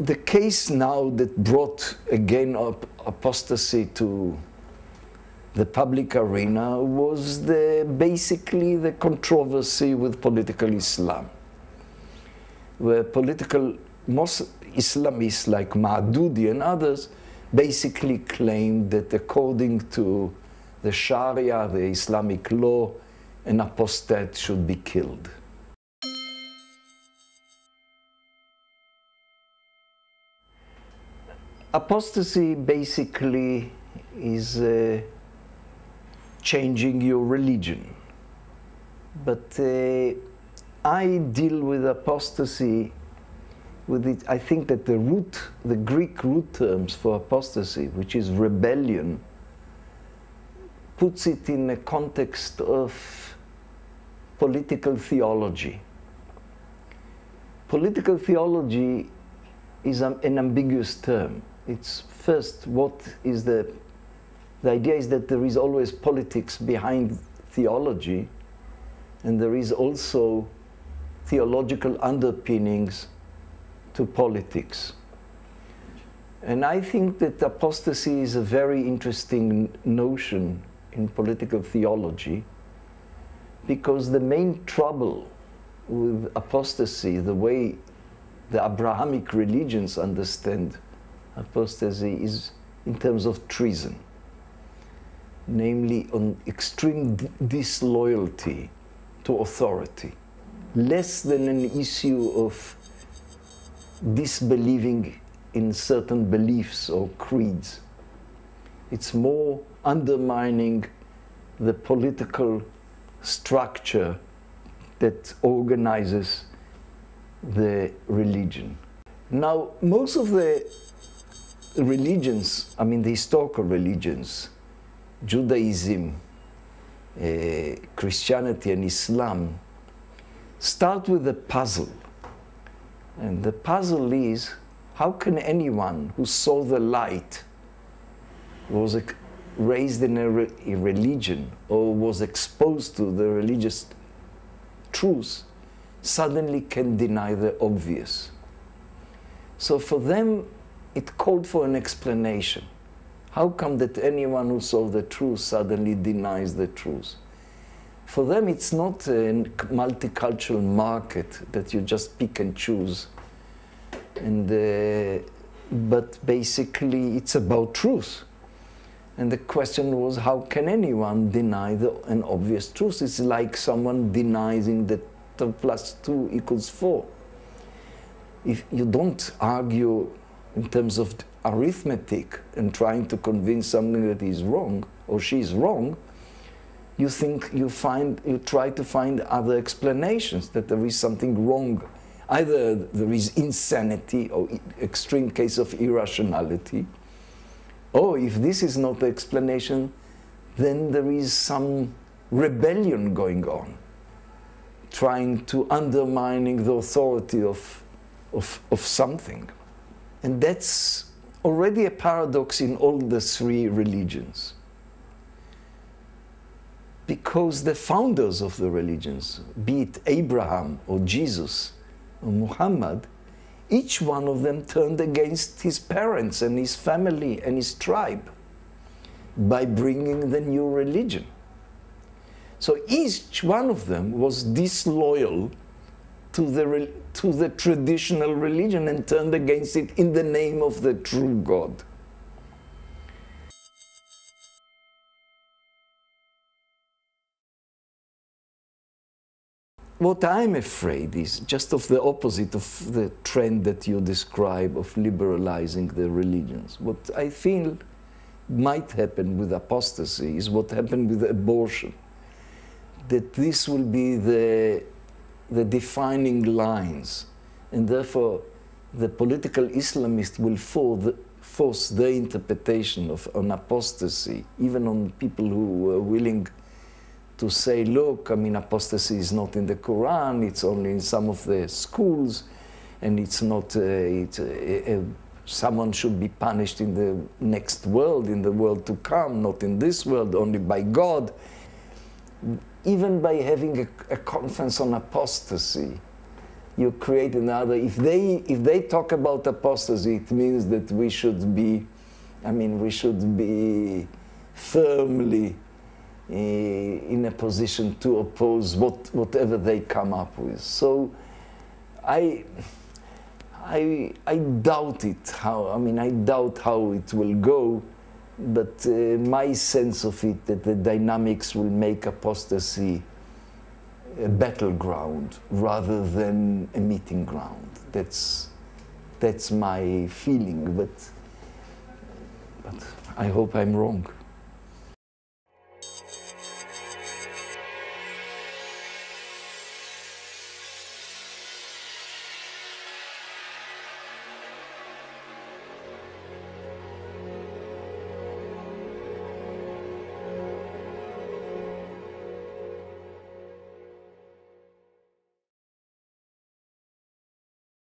the case now that brought again up apostasy to the public arena was the, basically the controversy with political Islam, where political most Islamists like Maududi and others basically claimed that according to the Sharia, the Islamic law, an apostate should be killed. Apostasy basically is uh, changing your religion. But uh, I deal with apostasy with it. I think that the root, the Greek root terms for apostasy, which is rebellion, puts it in a context of political theology. Political theology is an ambiguous term. It's first what is the the idea is that there is always politics behind theology, and there is also theological underpinnings to politics. And I think that apostasy is a very interesting notion in political theology because the main trouble with apostasy, the way the Abrahamic religions understand apostasy, is in terms of treason namely on extreme disloyalty to authority, less than an issue of disbelieving in certain beliefs or creeds. It's more undermining the political structure that organizes the religion. Now, most of the religions, I mean the historical religions, Judaism, uh, Christianity, and Islam start with a puzzle. And the puzzle is how can anyone who saw the light, was raised in a, re a religion, or was exposed to the religious truth, suddenly can deny the obvious? So for them, it called for an explanation. How come that anyone who saw the truth suddenly denies the truth? For them, it's not a multicultural market that you just pick and choose. And, uh, but basically, it's about truth. And the question was, how can anyone deny the, an obvious truth? It's like someone denying that 2 plus 2 equals 4. If you don't argue in terms of arithmetic and trying to convince something that is wrong or she's wrong, you think you find you try to find other explanations that there is something wrong. Either there is insanity or extreme case of irrationality, or if this is not the explanation, then there is some rebellion going on, trying to undermining the authority of, of, of something. And that's already a paradox in all the three religions. Because the founders of the religions, be it Abraham or Jesus or Muhammad, each one of them turned against his parents and his family and his tribe by bringing the new religion. So each one of them was disloyal to the, to the traditional religion and turned against it in the name of the true God. What I'm afraid is just of the opposite of the trend that you describe of liberalizing the religions. What I feel might happen with apostasy is what happened with abortion. That this will be the the defining lines. And therefore, the political Islamist will force their interpretation of an apostasy, even on people who are willing to say, look, I mean, apostasy is not in the Quran, it's only in some of the schools, and it's not, uh, uh, uh, someone should be punished in the next world, in the world to come, not in this world, only by God even by having a, a conference on apostasy, you create another. If they if they talk about apostasy, it means that we should be, I mean, we should be firmly uh, in a position to oppose what whatever they come up with. So, I. I, I doubt it. How I mean, I doubt how it will go, but uh, my sense of it that the dynamics will make apostasy a battleground rather than a meeting ground. That's that's my feeling, but but I hope I'm wrong.